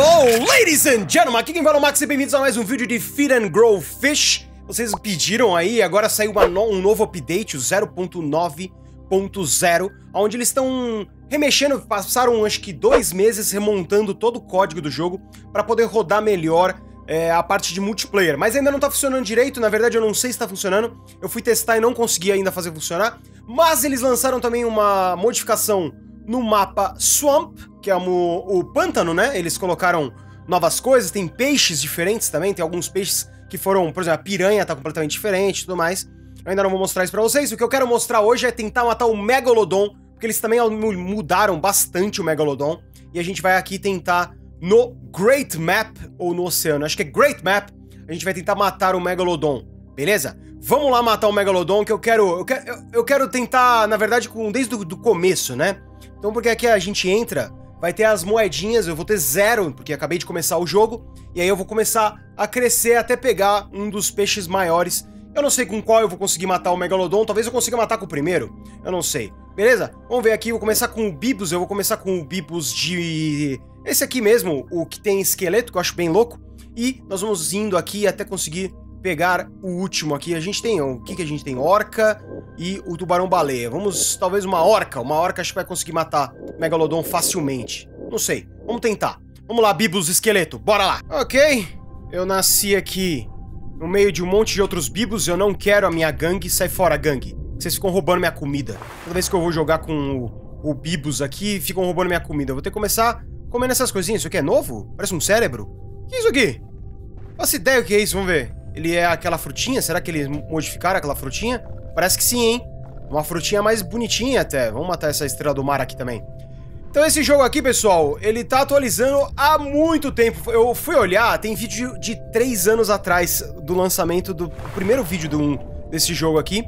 Hello, ladies and gentlemen, aqui quem fala é o Max e bem-vindos a mais um vídeo de Feed and Grow Fish. Vocês pediram aí, agora saiu no, um novo update, o 0.9.0, onde eles estão remexendo, passaram acho que dois meses remontando todo o código do jogo para poder rodar melhor é, a parte de multiplayer. Mas ainda não tá funcionando direito, na verdade eu não sei se tá funcionando, eu fui testar e não consegui ainda fazer funcionar, mas eles lançaram também uma modificação no mapa Swamp, que é o, o pântano, né? Eles colocaram novas coisas, tem peixes diferentes também, tem alguns peixes que foram, por exemplo, a piranha tá completamente diferente e tudo mais. Eu ainda não vou mostrar isso pra vocês, o que eu quero mostrar hoje é tentar matar o Megalodon, porque eles também mudaram bastante o Megalodon, e a gente vai aqui tentar no Great Map, ou no oceano, acho que é Great Map, a gente vai tentar matar o Megalodon, beleza? Vamos lá matar o Megalodon, que eu quero, eu quero, eu quero tentar, na verdade, com, desde o do começo, né? Então, porque aqui a gente entra, vai ter as moedinhas, eu vou ter zero, porque acabei de começar o jogo, e aí eu vou começar a crescer até pegar um dos peixes maiores. Eu não sei com qual eu vou conseguir matar o Megalodon, talvez eu consiga matar com o primeiro, eu não sei. Beleza? Vamos ver aqui, vou começar com o Bibus, eu vou começar com o Bibus de... Esse aqui mesmo, o que tem esqueleto, que eu acho bem louco. E nós vamos indo aqui até conseguir pegar o último aqui. A gente tem, o que que a gente tem? Orca e o tubarão-baleia. Vamos, talvez uma orca. Uma orca acho que vai conseguir matar Megalodon facilmente. Não sei. Vamos tentar. Vamos lá, Bibos esqueleto. Bora lá. Ok. Eu nasci aqui no meio de um monte de outros Bibos. Eu não quero a minha gangue. Sai fora, gangue. Vocês ficam roubando minha comida. Toda vez que eu vou jogar com o, o aqui, ficam roubando minha comida. Eu vou ter que começar comendo essas coisinhas. Isso aqui é novo? Parece um cérebro. O que é isso aqui? Faço ideia o que é isso, vamos ver. Ele é aquela frutinha? Será que eles modificaram aquela frutinha? Parece que sim, hein? Uma frutinha mais bonitinha até. Vamos matar essa estrela do mar aqui também. Então esse jogo aqui, pessoal, ele tá atualizando há muito tempo. Eu fui olhar, tem vídeo de 3 anos atrás do lançamento do primeiro vídeo do, desse jogo aqui.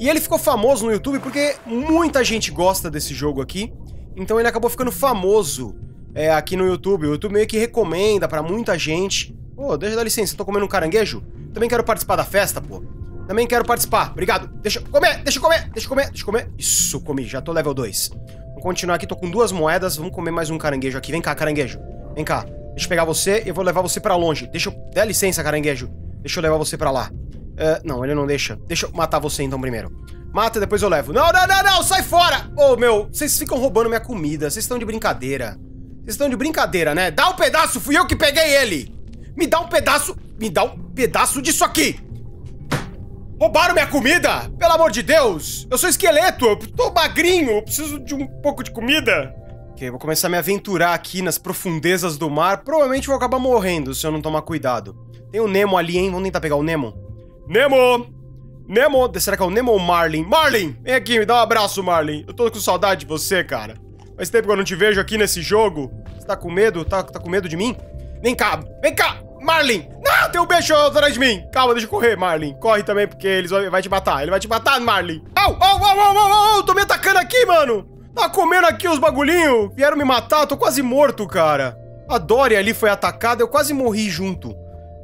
E ele ficou famoso no YouTube porque muita gente gosta desse jogo aqui. Então ele acabou ficando famoso é, aqui no YouTube. O YouTube meio que recomenda pra muita gente. Pô, oh, deixa eu dar licença, eu tô comendo um caranguejo? Também quero participar da festa, pô. Também quero participar. Obrigado. Deixa eu comer, deixa eu comer, deixa eu comer, deixa eu comer. Isso, comi. Já tô level 2. Vamos continuar aqui. Tô com duas moedas. Vamos comer mais um caranguejo aqui. Vem cá, caranguejo. Vem cá. Deixa eu pegar você e eu vou levar você pra longe. Deixa eu... Dá licença, caranguejo. Deixa eu levar você pra lá. Uh, não, ele não deixa. Deixa eu matar você então primeiro. Mata, depois eu levo. Não, não, não, não! Sai fora! Ô, oh, meu, vocês ficam roubando minha comida. Vocês estão de brincadeira. Vocês estão de brincadeira, né? Dá um pedaço, fui eu que peguei ele! Me dá um pedaço... Me dá um pedaço disso aqui! Roubaram minha comida? Pelo amor de Deus! Eu sou esqueleto, eu tô magrinho, eu preciso de um pouco de comida. Ok, vou começar a me aventurar aqui nas profundezas do mar. Provavelmente vou acabar morrendo se eu não tomar cuidado. Tem o Nemo ali, hein? Vamos tentar pegar o Nemo. Nemo! Nemo! Será que é o Nemo ou Marlin? Marlin! Vem aqui, me dá um abraço, Marlin. Eu tô com saudade de você, cara. Faz tempo que eu não te vejo aqui nesse jogo. Você tá com medo? Tá, tá com medo de mim? Vem cá, vem cá! Marlin! Não, tem um bicho atrás de mim! Calma, deixa eu correr, Marlin. Corre também, porque vai, vai te matar. Ele vai te matar, Marlin. Au, au, au, au, au, au! Tô me atacando aqui, mano! Tá comendo aqui os bagulhinhos. Vieram me matar, tô quase morto, cara. A Dory ali foi atacada, eu quase morri junto.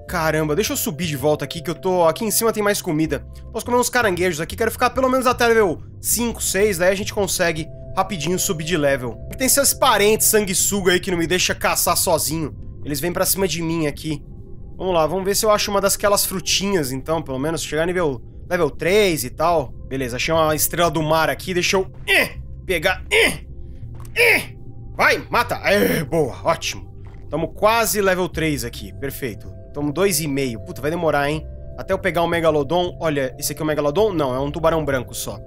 Caramba, deixa eu subir de volta aqui, que eu tô... Aqui em cima tem mais comida. Posso comer uns caranguejos aqui, quero ficar pelo menos até level 5, 6, daí a gente consegue rapidinho subir de level. Tem seus parentes sanguessuga aí que não me deixa caçar sozinho. Eles vêm pra cima de mim aqui. Vamos lá, vamos ver se eu acho uma daquelas frutinhas, então, pelo menos. Chegar nível level 3 e tal. Beleza, achei uma estrela do mar aqui. Deixa eu eh, pegar. Eh, eh. Vai, mata. É, boa, ótimo. Tamo quase level 3 aqui, perfeito. Tamo 2,5. Puta, vai demorar, hein? Até eu pegar um Megalodon. Olha, esse aqui é um Megalodon? Não, é um tubarão branco só.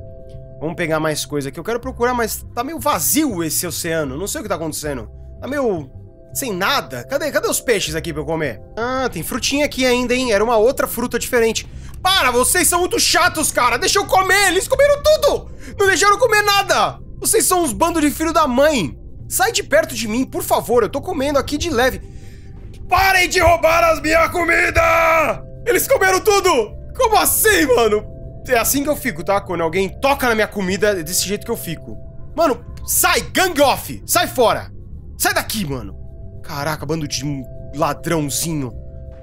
Vamos pegar mais coisa aqui. Eu quero procurar, mas tá meio vazio esse oceano. Não sei o que tá acontecendo. Tá meio sem nada? Cadê, cadê os peixes aqui pra eu comer? Ah, tem frutinha aqui ainda, hein? Era uma outra fruta diferente. Para, vocês são muito chatos, cara! Deixa eu comer! Eles comeram tudo! Não deixaram comer nada! Vocês são uns bandos de filho da mãe! Sai de perto de mim, por favor, eu tô comendo aqui de leve. Parem de roubar as minhas comidas! Eles comeram tudo! Como assim, mano? É assim que eu fico, tá? Quando alguém toca na minha comida, é desse jeito que eu fico. Mano, sai! Gang off! Sai fora! Sai daqui, mano! Caraca, bando de ladrãozinho.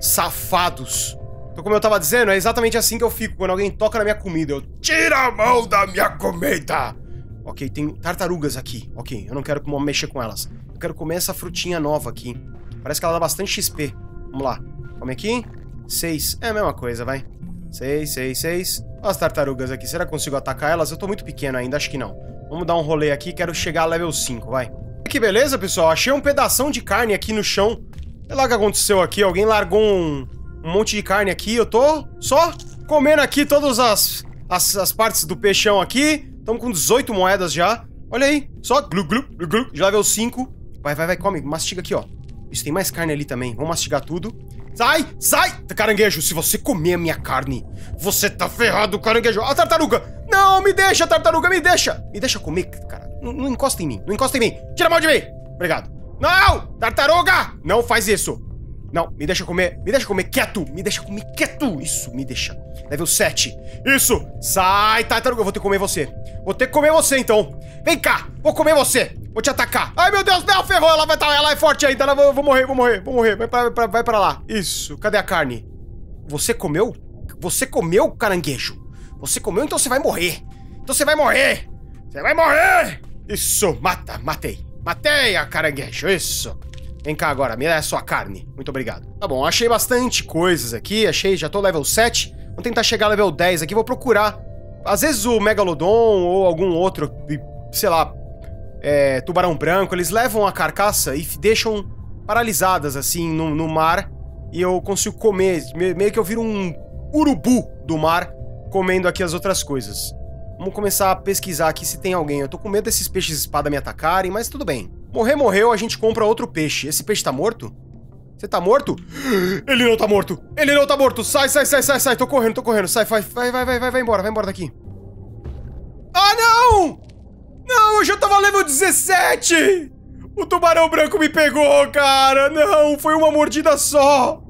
Safados. Então, como eu tava dizendo, é exatamente assim que eu fico quando alguém toca na minha comida. Eu tira a mão da minha comida! Ok, tem tartarugas aqui. Ok, eu não quero mexer com elas. Eu quero comer essa frutinha nova aqui. Parece que ela dá bastante XP. Vamos lá. Come aqui. 6. É a mesma coisa, vai. 6, 6, 6. As tartarugas aqui. Será que consigo atacar elas? Eu tô muito pequeno ainda, acho que não. Vamos dar um rolê aqui. Quero chegar a level 5, vai. Que beleza, pessoal. Achei um pedação de carne aqui no chão. Sei lá o que aconteceu aqui. Alguém largou um, um monte de carne aqui. Eu tô só comendo aqui todas as, as, as partes do peixão aqui. Estamos com 18 moedas já. Olha aí. Só glu, glu, glu, glu. Já level 5. Vai, vai, vai. Come. Mastiga aqui, ó. Isso, tem mais carne ali também. Vamos mastigar tudo. Sai! Sai! Caranguejo, se você comer a minha carne, você tá ferrado, caranguejo. A tartaruga! Não, me deixa, tartaruga, me deixa! Me deixa comer, cara. Não, encosta em mim, não encosta em mim. Tira a mão de mim! Obrigado. Não! Tartaruga! Não faz isso. Não, me deixa comer, me deixa comer quieto, me deixa comer quieto. Isso, me deixa. Level 7. Isso! Sai, tartaruga, eu vou ter que comer você. Vou ter que comer você, então. Vem cá, vou comer você. Vou te atacar. Ai, meu Deus, não, ferrou. Ela vai estar, tá, ela é forte ainda. Ela, eu vou morrer, vou morrer, vou morrer. Vai pra, pra, vai pra lá. Isso. Cadê a carne? Você comeu? Você comeu, caranguejo? Você comeu, então você vai morrer. Então você vai morrer. Você vai morrer. Isso, mata, matei. Matei a caranguejo, isso. Vem cá agora, me dá a sua carne. Muito obrigado. Tá bom, achei bastante coisas aqui. Achei, já tô level 7. Vou tentar chegar level 10 aqui. Vou procurar. Às vezes o Megalodon ou algum outro, sei lá, é, tubarão branco, eles levam a carcaça e deixam paralisadas assim no, no mar e eu consigo comer, meio que eu viro um urubu do mar comendo aqui as outras coisas. Vamos começar a pesquisar aqui se tem alguém. Eu tô com medo desses peixes espada me atacarem, mas tudo bem. Morrer, morreu, a gente compra outro peixe. Esse peixe tá morto? Você tá morto? Ele não tá morto! Ele não tá morto! Sai, sai, sai, sai, sai! Tô correndo, tô correndo! Sai, vai, vai, vai, vai, vai embora, vai embora daqui! Ah, não! Não, eu já tava level 17! O tubarão branco me pegou, cara! Não, foi uma mordida só!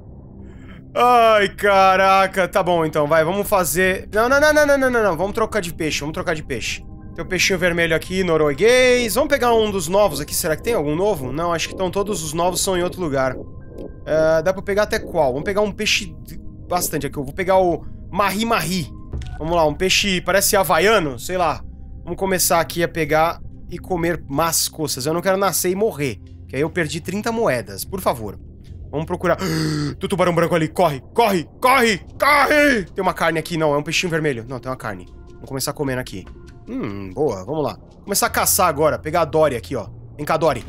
Ai, caraca. Tá bom, então, vai, vamos fazer... Não, não, não, não, não, não, não, não. Vamos trocar de peixe, vamos trocar de peixe. Tem o peixinho vermelho aqui, norueguês. Vamos pegar um dos novos aqui. Será que tem algum novo? Não, acho que estão todos os novos são em outro lugar. Uh, dá pra pegar até qual? Vamos pegar um peixe bastante aqui. Eu vou pegar o Mahi. Vamos lá, um peixe parece havaiano, sei lá. Vamos começar aqui a pegar e comer más coças. Eu não quero nascer e morrer. Que aí eu perdi 30 moedas. Por favor. Vamos procurar. Tem tubarão branco ali. Corre, corre, corre, corre! Tem uma carne aqui. Não, é um peixinho vermelho. Não, tem uma carne. Vamos começar comendo aqui. Hum, boa. Vamos lá. Começar a caçar agora. Pegar a Dory aqui, ó. Vem cá, Dory.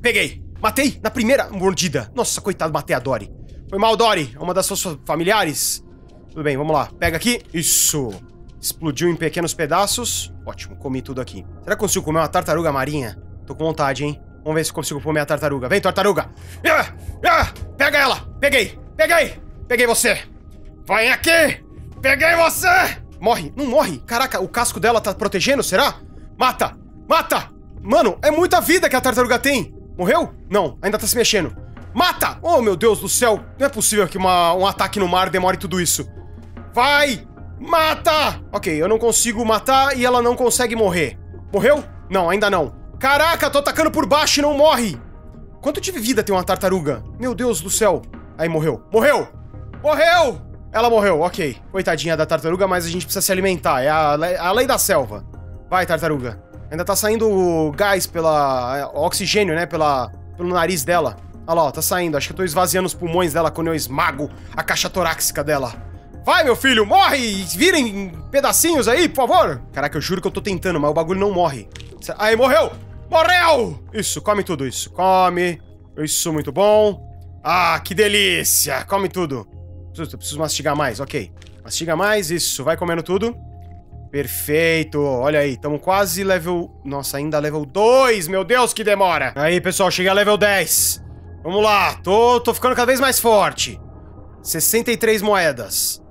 Peguei! Matei na primeira mordida. Nossa, coitado, matei a Dory. Foi mal, Dory. É uma das suas familiares. Tudo bem, vamos lá. Pega aqui. Isso. Explodiu em pequenos pedaços. Ótimo, comi tudo aqui. Será que consigo comer uma tartaruga marinha? Tô com vontade, hein? Vamos ver se consigo comer a tartaruga. Vem, tartaruga! Ah, ah, pega ela! Peguei! Peguei! Peguei você! Vai aqui! Peguei você! Morre! Não morre! Caraca, o casco dela tá protegendo, será? Mata! Mata! Mano, é muita vida que a tartaruga tem! Morreu? Não, ainda tá se mexendo. Mata! Oh, meu Deus do céu! Não é possível que uma, um ataque no mar demore tudo isso. Vai! Mata! Ok, eu não consigo matar e ela não consegue morrer. Morreu? Não, ainda não. Caraca, tô atacando por baixo e não morre! Quanto de vida tem uma tartaruga? Meu Deus do céu. Aí morreu. Morreu! Morreu! Ela morreu, ok. Coitadinha da tartaruga, mas a gente precisa se alimentar. É a, a lei da selva. Vai, tartaruga. Ainda tá saindo gás pela... É, oxigênio, né? Pela, pelo nariz dela. Olha lá, ó, tá saindo. Acho que eu tô esvaziando os pulmões dela quando eu esmago a caixa torácica dela. Vai, meu filho, morre e vira em pedacinhos aí, por favor. Caraca, eu juro que eu tô tentando, mas o bagulho não morre. Aí, morreu! Morreu! Isso, come tudo isso. Come. Isso, muito bom. Ah, que delícia! Come tudo. Preciso, preciso mastigar mais, ok. Mastiga mais, isso. Vai comendo tudo. Perfeito. Olha aí, estamos quase level... Nossa, ainda level 2. Meu Deus, que demora. Aí, pessoal, cheguei a level 10. Vamos lá. Tô, tô ficando cada vez mais forte. 63 moedas.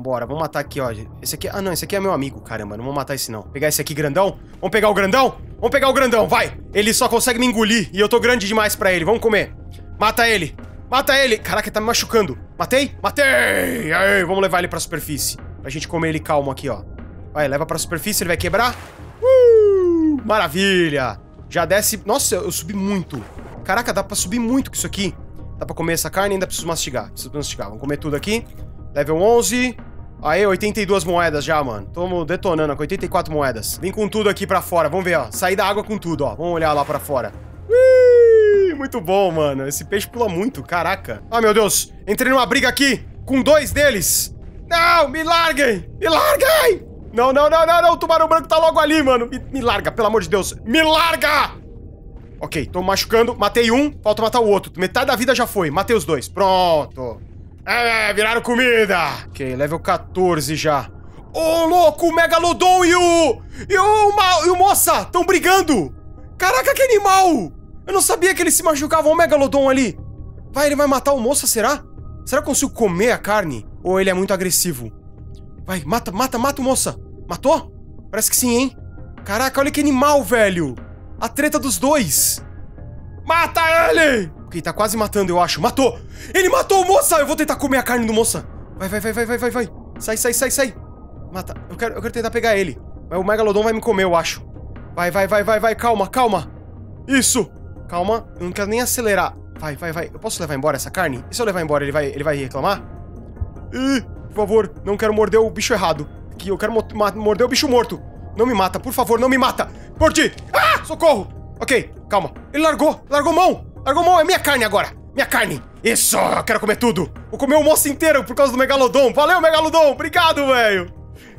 Bora, vamos matar aqui, ó. Esse aqui... Ah, não, esse aqui é meu amigo, caramba. Não vou matar esse, não. Pegar esse aqui grandão. Vamos pegar o grandão? Vamos pegar o grandão, vai. Ele só consegue me engolir e eu tô grande demais pra ele. Vamos comer. Mata ele. Mata ele. Caraca, ele tá me machucando. Matei? Matei! Aí, vamos levar ele pra superfície. Pra gente comer ele calmo aqui, ó. Vai, leva pra superfície, ele vai quebrar. Uh, maravilha. Já desce... Nossa, eu subi muito. Caraca, dá pra subir muito com isso aqui. Dá pra comer essa carne ainda preciso mastigar. Preciso mastigar. Vamos comer tudo aqui. Level 11. Aê, 82 moedas já, mano. Tamo detonando com 84 moedas. Vem com tudo aqui pra fora. Vamos ver, ó. Sair da água com tudo, ó. Vamos olhar lá pra fora. Ui, muito bom, mano. Esse peixe pula muito, caraca. Ah, meu Deus. Entrei numa briga aqui com dois deles. Não, me larguem! Me larguem! Não, não, não, não, não. O tubarão branco tá logo ali, mano. Me, me larga, pelo amor de Deus. Me larga! Ok, tô machucando. Matei um, falta matar o outro. Metade da vida já foi. Matei os dois. Pronto. É, viraram comida. Ok, level 14 já. Ô, oh, louco, o Megalodon e o... E o, Ma... e o Moça estão brigando. Caraca, que animal! Eu não sabia que eles se machucavam. O Megalodon ali. Vai, ele vai matar o Moça, será? Será que eu consigo comer a carne? Ou ele é muito agressivo? Vai, mata, mata, mata o Moça. Matou? Parece que sim, hein? Caraca, olha que animal, velho. A treta dos dois. Mata ele! Ok, tá quase matando, eu acho. Matou! Ele matou o moça! Eu vou tentar comer a carne do moça. Vai, vai, vai, vai, vai, vai. Sai, sai, sai, sai. Mata. Eu quero, eu quero tentar pegar ele. Mas o Megalodon vai me comer, eu acho. Vai, vai, vai, vai, vai. Calma, calma. Isso. Calma. Eu não quero nem acelerar. Vai, vai, vai. Eu posso levar embora essa carne? E se eu levar embora, ele vai, ele vai reclamar? Ih, por favor, não quero morder o bicho errado. Aqui, eu quero morder o bicho morto. Não me mata, por favor, não me mata. Mordi! Ah! Socorro! Ok, calma. Ele largou, largou mão. Largou mão, é minha carne agora. Minha carne. Isso, eu quero comer tudo. Vou comer o moço inteiro por causa do Megalodon. Valeu, Megalodon. Obrigado, velho.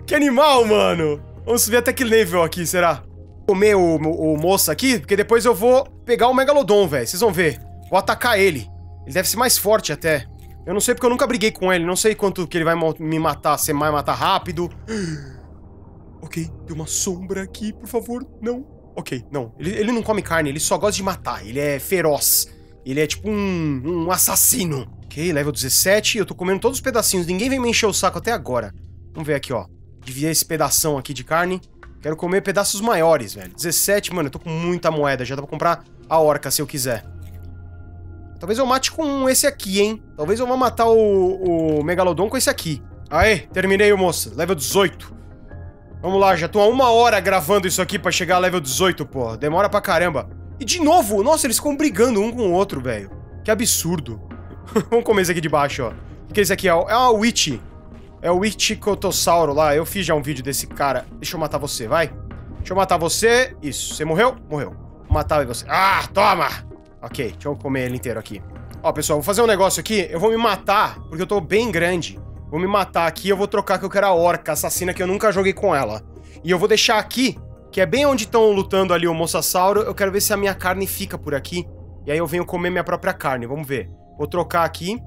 Que animal, mano. Vamos subir até que nível aqui, será? Comer o, o, o moço aqui, porque depois eu vou pegar o Megalodon, velho. Vocês vão ver. Vou atacar ele. Ele deve ser mais forte até. Eu não sei porque eu nunca briguei com ele. Não sei quanto que ele vai me matar. Se vai matar rápido. Ok, tem uma sombra aqui, por favor. Não. Ok, não. Ele, ele não come carne, ele só gosta de matar. Ele é feroz. Ele é tipo um, um assassino. Ok, level 17. Eu tô comendo todos os pedacinhos. Ninguém vem me encher o saco até agora. Vamos ver aqui, ó. Dividir esse pedação aqui de carne. Quero comer pedaços maiores, velho. 17, mano, eu tô com muita moeda. Já dá pra comprar a orca se eu quiser. Talvez eu mate com esse aqui, hein? Talvez eu vá matar o, o Megalodon com esse aqui. Aê, terminei o moço. Level 18. Vamos lá, já tô há uma hora gravando isso aqui pra chegar a level 18, pô. Demora pra caramba. E de novo, nossa, eles ficam brigando um com o outro, velho. Que absurdo. Vamos comer esse aqui de baixo, ó. O que é esse aqui? É uma Witch. É o Witchicotossauro lá. Eu fiz já um vídeo desse cara. Deixa eu matar você, vai. Deixa eu matar você. Isso. Você morreu? Morreu. Vou matar você. Ah, toma! Ok, deixa eu comer ele inteiro aqui. Ó, pessoal, vou fazer um negócio aqui. Eu vou me matar, porque eu tô bem grande. Vou me matar aqui eu vou trocar que eu quero a orca assassina que eu nunca joguei com ela. E eu vou deixar aqui, que é bem onde estão lutando ali o moçassauro. Eu quero ver se a minha carne fica por aqui. E aí eu venho comer minha própria carne. Vamos ver. Vou trocar aqui.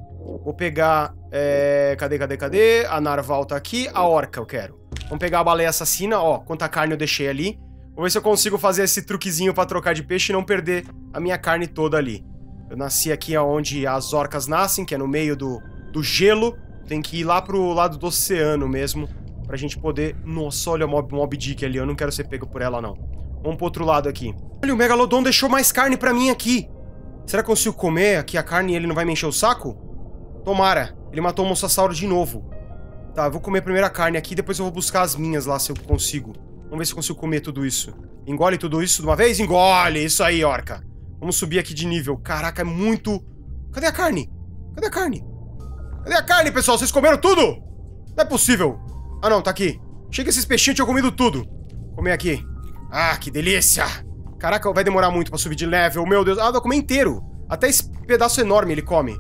Vou pegar... É... Cadê, cadê, cadê? A narval tá aqui. A orca eu quero. Vamos pegar a baleia assassina. Ó, quanta carne eu deixei ali. Vou ver se eu consigo fazer esse truquezinho pra trocar de peixe e não perder a minha carne toda ali. Eu nasci aqui onde as orcas nascem, que é no meio do, do gelo. Tem que ir lá pro lado do oceano mesmo, pra gente poder... Nossa, olha o Mob, Mob Dick ali, eu não quero ser pego por ela, não. Vamos pro outro lado aqui. Olha, o Megalodon deixou mais carne pra mim aqui. Será que eu consigo comer aqui a carne e ele não vai me encher o saco? Tomara. Ele matou o Mosasauro de novo. Tá, eu vou comer primeiro a carne aqui, depois eu vou buscar as minhas lá, se eu consigo. Vamos ver se eu consigo comer tudo isso. Engole tudo isso de uma vez? Engole! Isso aí, orca. Vamos subir aqui de nível. Caraca, é muito... Cadê a carne? Cadê a carne? Cadê a carne, pessoal? Vocês comeram tudo? Não é possível. Ah, não, tá aqui. Chega esses peixinhos, tinha comido tudo. Comer aqui. Ah, que delícia. Caraca, vai demorar muito pra subir de level. Meu Deus. Ah, vai comer inteiro. Até esse pedaço enorme ele come.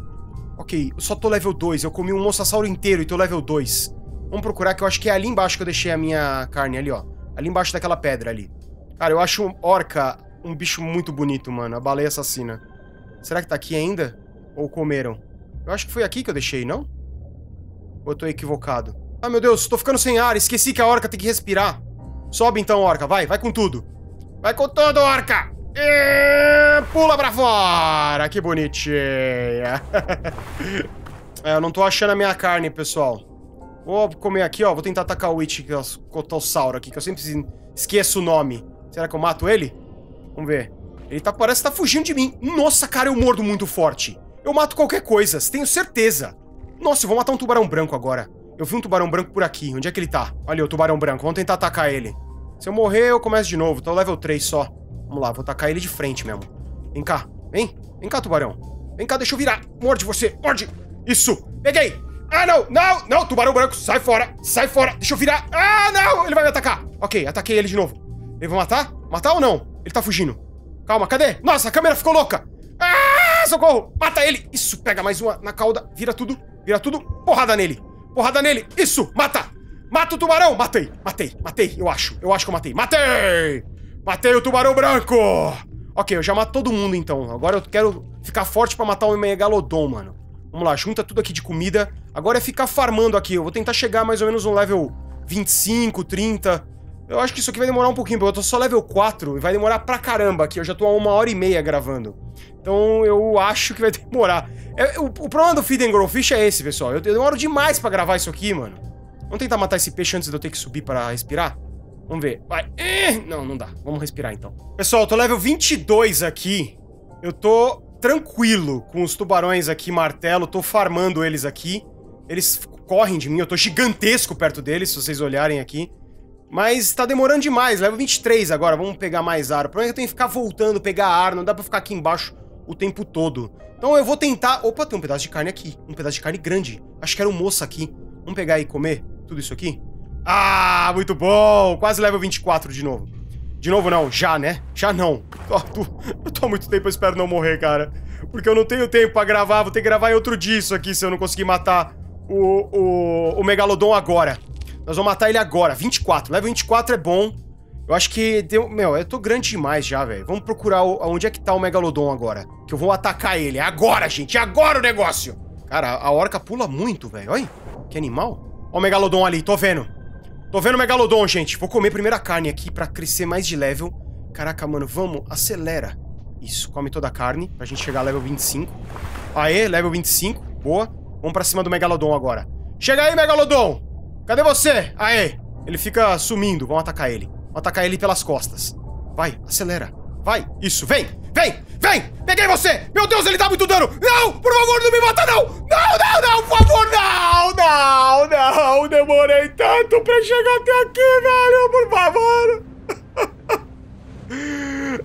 Ok, eu só tô level 2. Eu comi um moçassauro inteiro e tô level 2. Vamos procurar, que eu acho que é ali embaixo que eu deixei a minha carne, ali, ó. Ali embaixo daquela pedra ali. Cara, eu acho um orca um bicho muito bonito, mano. A baleia assassina. Será que tá aqui ainda? Ou comeram? Eu acho que foi aqui que eu deixei, não? Ou eu tô equivocado? Ah, meu Deus, tô ficando sem ar. Esqueci que a orca tem que respirar. Sobe então, orca. Vai, vai com tudo. Vai com tudo, orca! E... Pula pra fora! Que bonitinha. é, eu não tô achando a minha carne, pessoal. Vou comer aqui, ó. Vou tentar atacar o Witch, que é o Cotossauro aqui, que eu sempre esqueço o nome. Será que eu mato ele? Vamos ver. Ele tá, parece que tá fugindo de mim. Nossa, cara, eu mordo muito forte. Eu mato qualquer coisa, tenho certeza. Nossa, eu vou matar um tubarão branco agora. Eu vi um tubarão branco por aqui. Onde é que ele tá? Olha o tubarão branco. Vamos tentar atacar ele. Se eu morrer, eu começo de novo. Tô level 3 só. Vamos lá, vou atacar ele de frente mesmo. Vem cá. Vem. Vem cá, tubarão. Vem cá, deixa eu virar. Morde você. Morde. Isso. Peguei. Ah, não. Não. Não. Tubarão branco. Sai fora. Sai fora. Deixa eu virar. Ah, não. Ele vai me atacar. Ok, ataquei ele de novo. Ele vai matar? Matar ou não? Ele tá fugindo. Calma, cadê? Nossa, a câmera ficou louca. Ah! Socorro! Mata ele! Isso, pega mais uma na cauda. Vira tudo, vira tudo. Porrada nele. Porrada nele. Isso, mata! Mata o tubarão! Matei, matei, matei, eu acho. Eu acho que eu matei. Matei! Matei o tubarão branco! Ok, eu já mato todo mundo então. Agora eu quero ficar forte pra matar o Megalodon, mano. Vamos lá, junta tudo aqui de comida. Agora é ficar farmando aqui. Eu vou tentar chegar mais ou menos no level 25, 30. Eu acho que isso aqui vai demorar um pouquinho, porque eu tô só level 4 e vai demorar pra caramba aqui. Eu já tô há uma hora e meia gravando. Então eu acho que vai demorar. É, o, o, problema do Feed and Grow Fish é esse, pessoal. Eu, eu demoro demais pra gravar isso aqui, mano. Vamos tentar matar esse peixe antes de eu ter que subir para respirar? Vamos ver. Vai. Não, não dá. Vamos respirar então. Pessoal, eu tô level 22 aqui. Eu tô tranquilo com os tubarões aqui, martelo. Tô farmando eles aqui. Eles correm de mim. Eu tô gigantesco perto deles, se vocês olharem aqui. Mas tá demorando demais, level 23 agora, vamos pegar mais ar. O problema é que eu tenho que ficar voltando, pegar ar, não dá pra ficar aqui embaixo o tempo todo. Então eu vou tentar... Opa, tem um pedaço de carne aqui, um pedaço de carne grande. Acho que era um moço aqui. Vamos pegar e comer tudo isso aqui? Ah, muito bom! Quase level 24 de novo. De novo não, já, né? Já não. Eu tô há muito tempo, eu espero não morrer, cara. Porque eu não tenho tempo pra gravar, vou ter que gravar em outro dia isso aqui se eu não conseguir matar o, o, o Megalodon agora. Nós vamos matar ele agora, 24. Level 24 é bom. Eu acho que deu... Meu, eu tô grande demais já, velho. Vamos procurar o... onde é que tá o Megalodon agora. Que eu vou atacar ele. É agora, gente. É agora o negócio. Cara, a orca pula muito, velho. Olha. Que animal. Ó o Megalodon ali. Tô vendo. Tô vendo o Megalodon, gente. Vou comer primeiro a carne aqui pra crescer mais de level. Caraca, mano. Vamos. Acelera. Isso. Come toda a carne pra gente chegar a level 25. Aê, level 25. Boa. Vamos pra cima do Megalodon agora. Chega aí, Megalodon! Cadê você? Aê! Ele fica sumindo. Vamos atacar ele. Vamos atacar ele pelas costas. Vai, acelera. Vai. Isso, vem! Vem! Vem! Peguei você! Meu Deus, ele dá muito dano! Não! Por favor, não me mata, não! Não, não, não! Por favor, não! Não, não! Demorei tanto pra chegar até aqui, velho! Por favor!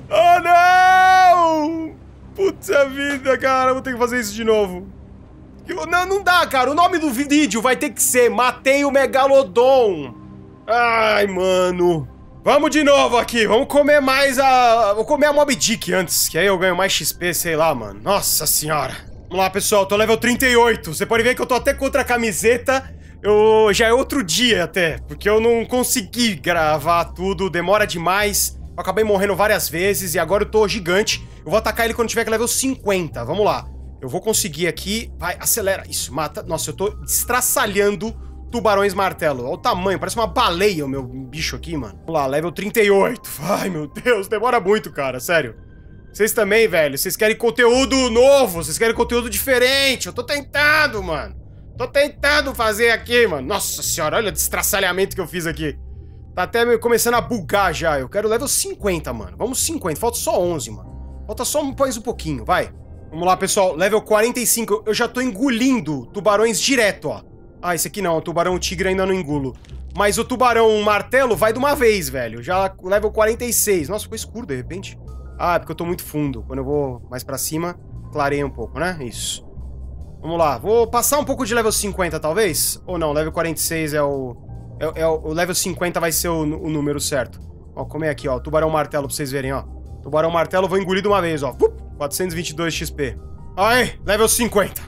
oh, não! Puta vida, cara! Vou ter que fazer isso de novo. Não, não dá, cara. O nome do vídeo vai ter que ser Matei o Megalodon. Ai, mano. Vamos de novo aqui. Vamos comer mais a... Vou comer a Mob Dick antes, que aí eu ganho mais XP, sei lá, mano. Nossa senhora. Vamos lá, pessoal. Tô level 38. Você pode ver que eu tô até contra a camiseta. Eu... Já é outro dia até, porque eu não consegui gravar tudo. Demora demais. Eu acabei morrendo várias vezes e agora eu tô gigante. Eu vou atacar ele quando tiver level 50. Vamos lá. Eu vou conseguir aqui. Vai, acelera. Isso, mata. Nossa, eu tô estraçalhando tubarões martelo. Olha o tamanho, parece uma baleia o meu bicho aqui, mano. Vamos lá, level 38. Ai, meu Deus, demora muito, cara, sério. Vocês também, velho, vocês querem conteúdo novo, vocês querem conteúdo diferente. Eu tô tentando, mano. Tô tentando fazer aqui, mano. Nossa senhora, olha o destraçalhamento que eu fiz aqui. Tá até começando a bugar já. Eu quero level 50, mano. Vamos 50, falta só 11, mano. Falta só mais um pouquinho, vai. Vamos lá, pessoal. Level 45. Eu já tô engolindo tubarões direto, ó. Ah, esse aqui não. O tubarão tigre ainda não engulo. Mas o tubarão martelo vai de uma vez, velho. Já level 46. Nossa, ficou escuro de repente. Ah, é porque eu tô muito fundo. Quando eu vou mais pra cima, clareia um pouco, né? Isso. Vamos lá. Vou passar um pouco de level 50, talvez? Ou não, level 46 é o... É, é o, o level 50 vai ser o, o número certo. Ó, comer aqui, ó. Tubarão martelo pra vocês verem, ó. Tubarão martelo, vou engolir de uma vez, ó. 422 XP. Aí, level 50.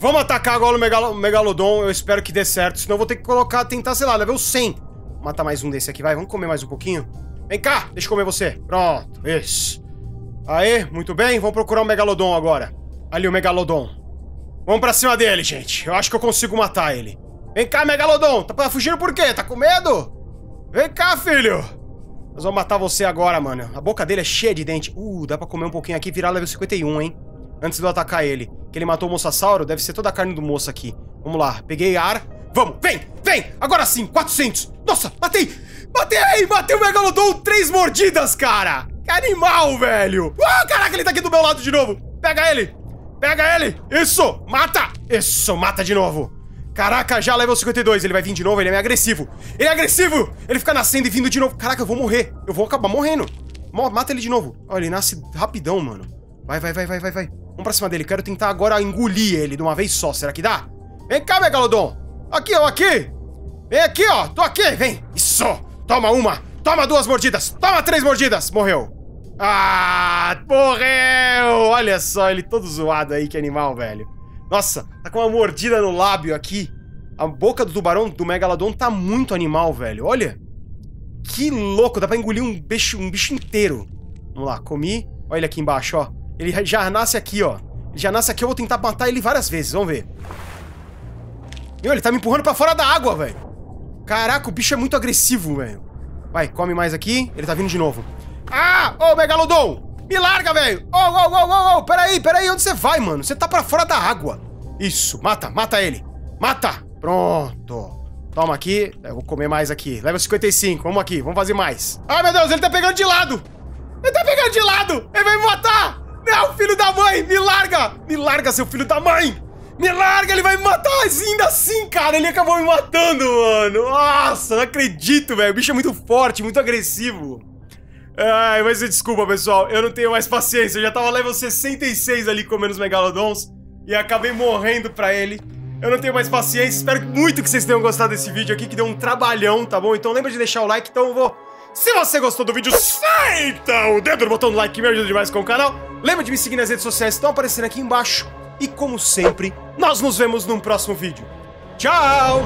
Vamos atacar agora o Megalo Megalodon. Eu espero que dê certo. Senão eu vou ter que colocar, tentar, sei lá, level 100. Matar mais um desse aqui, vai. Vamos comer mais um pouquinho? Vem cá, deixa eu comer você. Pronto, isso. Aê, muito bem. Vamos procurar o Megalodon agora. Ali o Megalodon. Vamos pra cima dele, gente. Eu acho que eu consigo matar ele. Vem cá, Megalodon. Tá fugindo por quê? Tá com medo? Vem cá, filho. Nós vamos matar você agora, mano. A boca dele é cheia de dente. Uh, dá pra comer um pouquinho aqui e virar level 51, hein? Antes de eu atacar ele. Que ele matou o moçassauro, deve ser toda a carne do moço aqui. Vamos lá, peguei ar. Vamos, vem, vem! Agora sim, 400! Nossa, matei! Matei! Matei o Megalodon! Três mordidas, cara! Que animal, velho! Ah, caraca, ele tá aqui do meu lado de novo! Pega ele! Pega ele! Isso! Mata! Isso, mata de novo! Caraca, já level 52, ele vai vir de novo, ele é agressivo. Ele é agressivo! Ele fica nascendo e vindo de novo. Caraca, eu vou morrer. Eu vou acabar morrendo. Mata ele de novo. Olha, ele nasce rapidão, mano. Vai, vai, vai, vai, vai, vai. Vamos pra cima dele. Quero tentar agora engolir ele de uma vez só. Será que dá? Vem cá, Megalodon. Aqui, ó, aqui. Vem aqui, ó. Tô aqui. Vem. Isso. Toma uma. Toma duas mordidas. Toma três mordidas. Morreu. Ah, morreu! Olha só, ele todo zoado aí, que animal, velho. Nossa, tá com uma mordida no lábio aqui. A boca do tubarão, do Megalodon, tá muito animal, velho. Olha. Que louco, dá pra engolir um bicho, um bicho inteiro. Vamos lá, comi. Olha ele aqui embaixo, ó. Ele já nasce aqui, ó. Ele já nasce aqui, eu vou tentar matar ele várias vezes, vamos ver. Meu, ele tá me empurrando pra fora da água, velho. Caraca, o bicho é muito agressivo, velho. Vai, come mais aqui. Ele tá vindo de novo. Ah! Ô, Megalodon! Me larga, velho! Ô, ô, ô, ô, ô! Peraí, peraí, onde você vai, mano? Você tá pra fora da água. Isso, mata, mata ele. Mata! Pronto. Toma aqui. Eu vou comer mais aqui. Leva 55. Vamos aqui, vamos fazer mais. Ai, meu Deus, ele tá pegando de lado! Ele tá pegando de lado! Ele vai me matar! Não, filho da mãe! Me larga! Me larga, seu filho da mãe! Me larga, ele vai me matar! Ainda assim, cara, ele acabou me matando, mano! Nossa, não acredito, velho. O bicho é muito forte, muito agressivo. Ai, mas desculpa, pessoal. Eu não tenho mais paciência. Eu já tava level 66 ali comendo os Megalodons. E acabei morrendo pra ele. Eu não tenho mais paciência. Espero muito que vocês tenham gostado desse vídeo aqui, que deu um trabalhão, tá bom? Então lembra de deixar o like. Então eu vou... Se você gostou do vídeo, senta o dedo no botão do like que me ajuda demais com o canal. Lembra de me seguir nas redes sociais estão aparecendo aqui embaixo. E como sempre, nós nos vemos num próximo vídeo. Tchau!